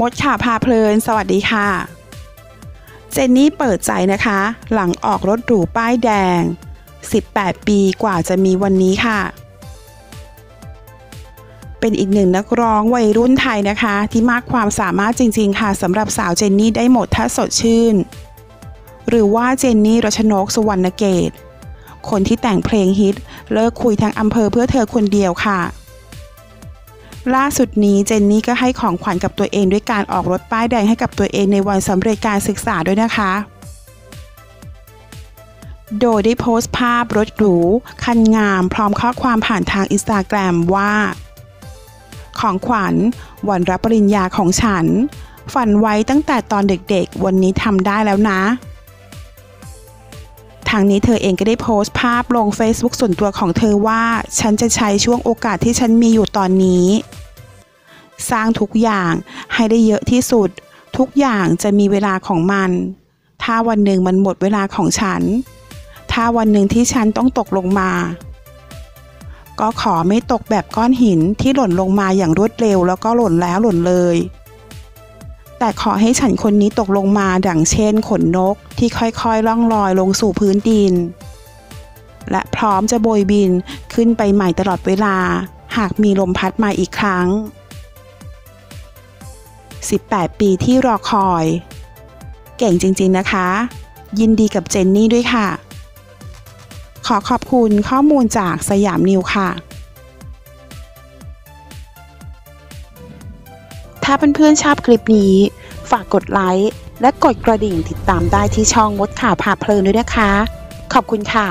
มดค่ะพาเพลิน สวัสดีค่ะ เจนนี่เปิดใจนะคะ หลังออกรถหรูป้ายแดง 18 ปีกว่าจะมีวันนี้ค่ะ เป็นอีกหนึ่งนักร้องวัยรุ่นไทยนะคะ ที่มากความสามารถจริง ๆ ค่ะสำหรับสาวเจนนี่ได้หมดถ้าสดชื่น หรือว่าเจนนี่รัชนกสุวรรณเกต คนที่แต่งเพลงฮิต เลิกคุยทั้งอำเภอเพื่อเธอคนเดียวค่ะ ล่าสุดนี้เจนนี่ก็ให้ของขวัญกับตัวเองด้วยการออกรถป้ายแดงให้กับตัวเองในวันสำเร็จการศึกษาด้วยนะคะ โดยได้โพสต์ภาพรถหรูคันงาม พร้อมข้อความผ่านทางอินสตาแกรมว่า ของขวัญวันรับปริญญาของฉัน ฝันไว้ตั้งแต่ตอนเด็กๆ วันนี้ทำได้แล้วนะทางนี้เธอเองก็ได้โพสต์ภาพลง Facebook ส่วนตัวของเธอว่า ฉันจะใช้ช่วงโอกาสที่ฉันมีอยู่ตอนนี้ สร้างทุกอย่างให้ได้เยอะที่สุด ทุกอย่างจะมีเวลาของมัน ถ้าวันหนึ่งมันหมดเวลาของฉัน ถ้าวันหนึ่งที่ฉันต้องตกลงมา ก็ขอไม่ตกแบบก้อนหินที่หล่นลงมาอย่างรวดเร็วแล้วก็หล่นแล้วหล่นเลย แต่ขอให้ฉันคนนี้ตกลงมาดังเช่น ขนนกที่ค่อยๆล่องลอยลงสู่พื้นดิน และพร้อมจะโบยบินขึ้นไปใหม่ตลอดเวลา หากมีลมพัดมาอีกครั้ง 18 ปีที่รอคอย เก่งจริงๆนะคะ ยินดีกับเจนนี่ด้วยค่ะ ขอขอบคุณข้อมูลจากสยามนิวค่ะ ถ้าเพื่อนๆชอบคลิปนี้ ฝากกดไลค์และกดกระดิ่งติดตามได้ที่ช่องมดข่าวพาเพลินด้วยนะคะ ขอบคุณค่ะ